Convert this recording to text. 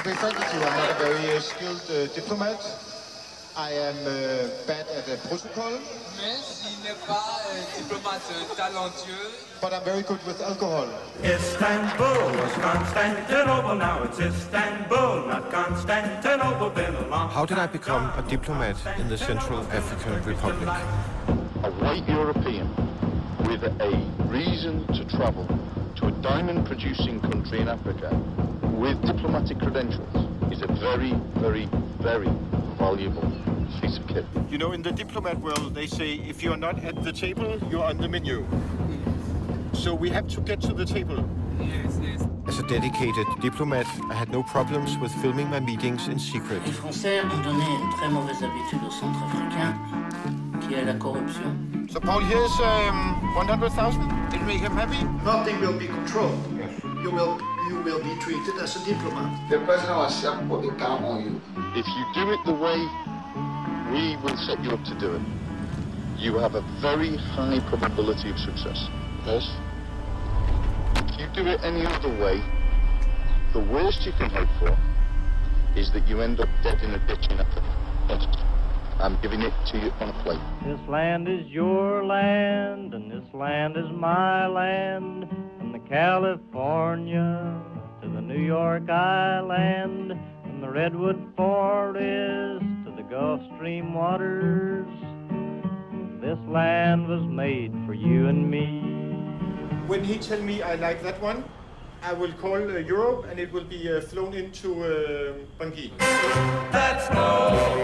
To be frank you, I'm not a very uh, skilled uh, diplomat. I am uh, bad at uh, protocol, Mais s'il n'est pas un diplomate talentueux, but I'm very good with alcohol. Istanbul was Constantinople, now it's Istanbul, not Constantinople, been a long How did I become a diplomat in the Central African Republic? a white European with a reason to travel to a diamond producing country in Africa with diplomatic credentials is a very, very, very valuable piece of kit. You know, in the diplomat world, they say if you're not at the table, you're on the menu. So we have to get to the table. yes, yes. As a dedicated diplomat, I had no problems with filming my meetings in secret. Les Français ont donné une très mauvaise habitude au centre africain, qui est la corruption. So Paul, here's um, 100,000. It'll make him happy. Nothing will be controlled. Yes. You will you will be treated as a diplomat. The president will accept what they count on you. If you do it the way we will set you up to do it, you have a very high probability of success. Yes? If you do it any other way, the worst you can hope for is that you end up dead in a ditch in Africa. Yes. I'm giving it to you on a plate. This land is your land, and this land is my land, from the California to the New York Island, from the Redwood Forest to the Gulf Stream waters. This land was made for you and me. When he tell me I like that one, I will call uh, Europe and it will be uh, flown into uh, Bangui. That's nobody's